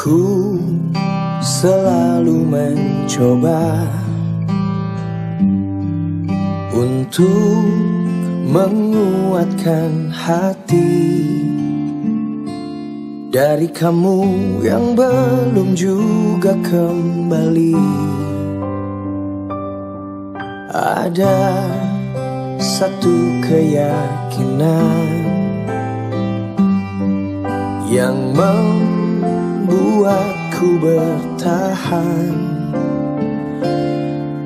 Aku selalu mencoba Untuk menguatkan hati Dari kamu yang belum juga kembali. Ada satu keyakinan Yang meng membuatku bertahan.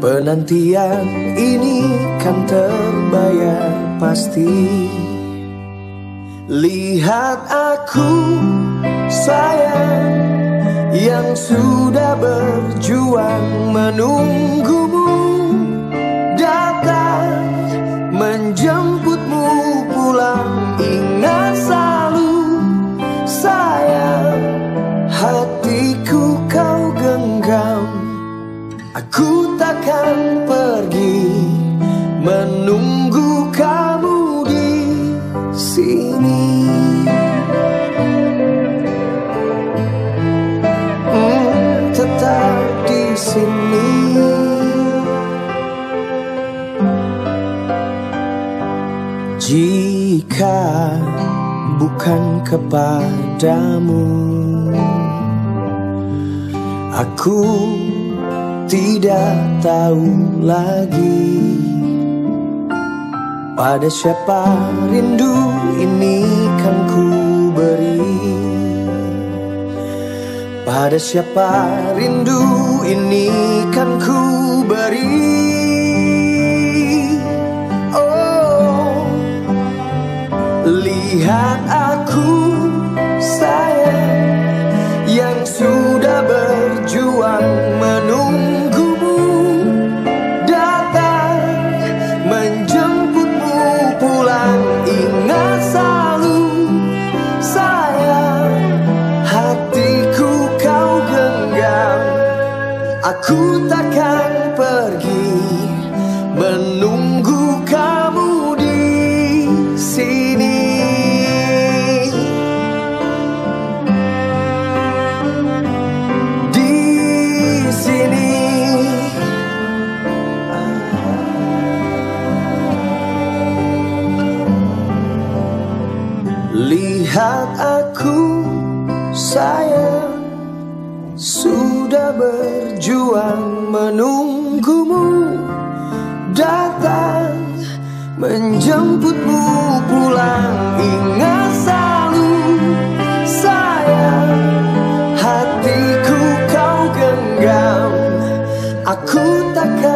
Penantian ini kan terbayar pasti. Lihat aku sayang Yang sudah berjuang menunggumu Aku takkan pergi Menunggu kamu di sini. Hmm, Tetap di sini. Jika bukan kepadamu Aku tidak tahu lagi Pada siapa rindu ini kan ku beri. Pada siapa rindu ini kan ku beri. Oh Lihat aku sayang aku takkan pergi menunggu kamu di sini. Lihat aku sayang sudah berjuang menunggumu. Datang menjemputmu pulang. Ingat selalu sayang hatiku kau genggam. Aku takkan